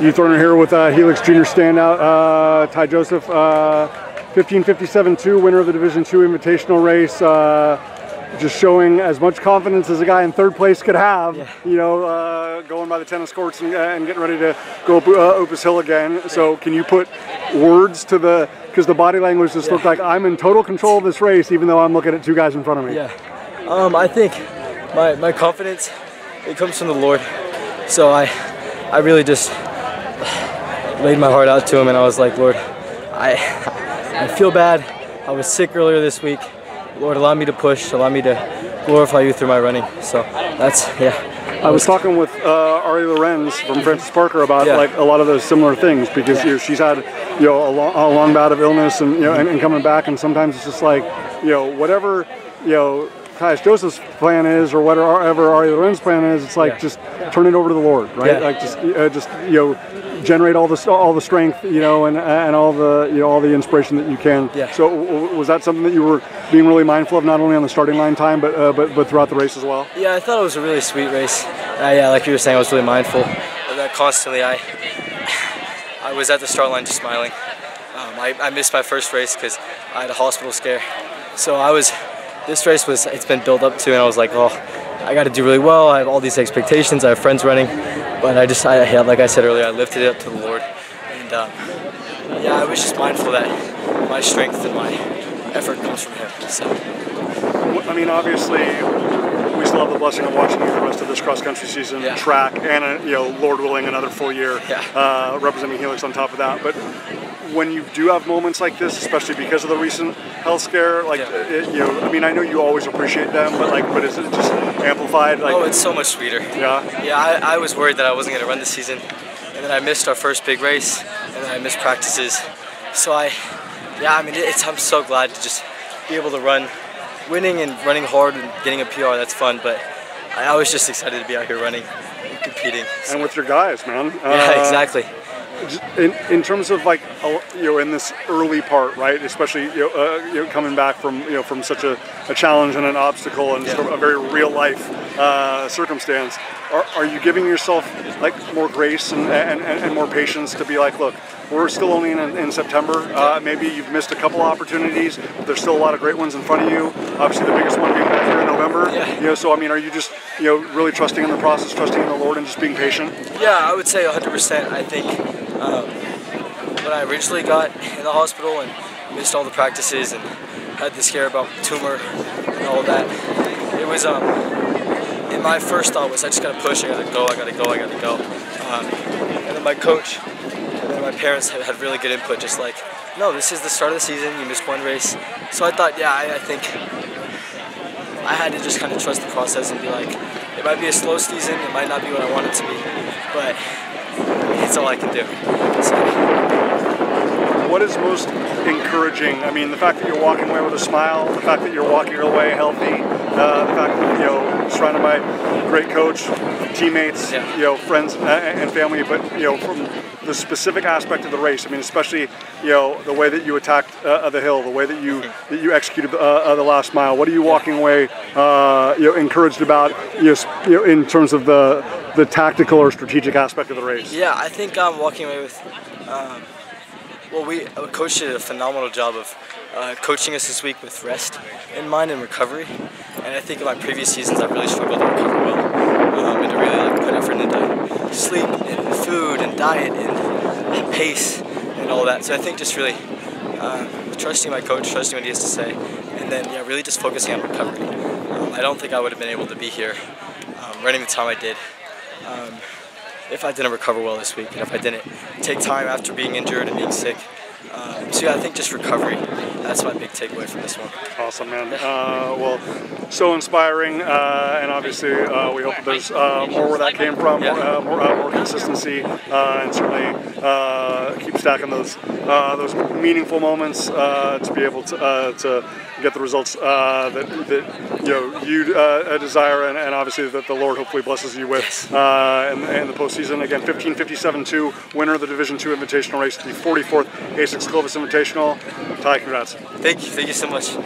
Youth Runner here with uh, Helix Junior standout uh, Ty Joseph, uh, 1557-2, winner of the Division Two Invitational race. Uh, just showing as much confidence as a guy in third place could have. Yeah. You know, uh, going by the tennis courts and, and getting ready to go up uh, Opus Hill again. So can you put words to the? Because the body language just looked like I'm in total control of this race, even though I'm looking at two guys in front of me. Yeah. Um, I think my, my confidence it comes from the Lord. So I I really just laid my heart out to him and I was like, Lord, I I feel bad. I was sick earlier this week. Lord, allow me to push, allow me to glorify you through my running. So that's yeah. I was talking with uh, Ari Lorenz from Francis Parker about Yeah. like a lot of those similar things because Yeah. you know, she's had you know a long, a long bout of illness and you know and, and coming back and sometimes it's just like you know whatever you know Tyus Joseph's plan is or whatever Ari Lorenz's plan is, it's like Yeah. just turn it over to the Lord, right? Yeah. Like just uh, just you know generate all the all the strength you know and and all the you know all the inspiration that you can. Yeah. So was that something that you were being really mindful of not only on the starting line time but uh, but but throughout the race as well? Yeah, I thought it was a really sweet race. Uh, yeah, like you were saying, I was really mindful of that constantly. I I was at the start line just smiling. Um, I, I missed my first race because I had a hospital scare. So I was, this race was, it's been built up to, and I was like, oh, I got to do really well. I have all these expectations. I have friends running, but I just, I, like I said earlier, I lifted it up to the Lord, and um, yeah, I was just mindful that my strength and my effort comes from Him. So. I mean, obviously, we still have the blessing of watching you the rest of this cross country season, Yeah. track, and uh, you know, Lord willing, another full year Yeah. uh, representing Helix on top of that. But when you do have moments like this, especially because of the recent health scare, like Yeah. it, you know, I mean, I know you always appreciate them, but like, but is it just amplified? Like, Oh, it's so much sweeter. yeah, Yeah, I, I was worried that I wasn't going to run the season, and then I missed our first big race, and then I missed practices. So I, yeah, I mean, it's I'm so glad to just be able to run, winning and running hard and getting a PR. That's fun, but I, I was just excited to be out here running and competing. So, and with your guys, man. yeah, Uh, exactly. In, in terms of like you know in this early part right especially you know, uh, you know coming back from you know from such a, a challenge and an obstacle and Yeah. a, a very real life uh, circumstance are, are you giving yourself like more grace and, and, and more patience to be like look we're still only in, in September. Uh, maybe you've missed a couple opportunities, but there's still a lot of great ones in front of you. Obviously, the biggest one being back here in November. Yeah. You know, so I mean, are you just you know really trusting in the process, trusting in the Lord, and just being patient? Yeah, I would say 100%. I think um, when I originally got in the hospital and missed all the practices and had the scare about tumor and all that, it was um, and my first thought was I just gotta push, I gotta go, I gotta go, I gotta go. Um, and then my coach and then my parents had, had really good input, just like, no, this is the start of the season, you missed one race. So I thought, yeah, I, I think I had to just kind of trust the process and be like, it might be a slow season, it might not be what I want it to be, but it's all I can do. So, What is most encouraging? I mean, the fact that you're walking away with a smile, the fact that you're walking away healthy, uh, the fact that you know surrounded by great coach, teammates, Yeah. you know, friends and family. But you know, from the specific aspect of the race, I mean, especially you know the way that you attacked uh, the hill, the way that you that you executed uh, uh, the last mile. What are you walking away, uh, you know, encouraged about? You know, in terms of the the tactical or strategic aspect of the race. yeah, I think I'm walking away with. Um, well, we coach did a phenomenal job of uh, coaching us this week with rest in mind and recovery. And I think in my previous seasons, I've really struggled to recover well um, and to really like put effort into sleep and food and diet and pace and all that. So I think just really uh, trusting my coach, trusting what he has to say, and then yeah, really just focusing on recovery. Um, I don't think I would have been able to be here um, running the time I did um, if I didn't recover well this week and if I didn't take time after being injured and being sick. Um, so yeah, I think just recovery. That's my big takeaway from this one. Awesome, man. Uh, well, so inspiring, uh, and obviously uh, we hope that there's uh, more where that came from, Yeah. more, uh, more, uh, more consistency, uh, and certainly uh, keep stacking those uh, those meaningful moments uh, to be able to uh, to get the results uh, that, that you know you uh, desire, and, and obviously that the Lord hopefully blesses you with Yes. uh, in, in the postseason. Again, 1557-2, winner of the Division Two Invitational race, the 44th ASICS Clovis Invitational. Ty, congrats. Thank you. Thank you so much.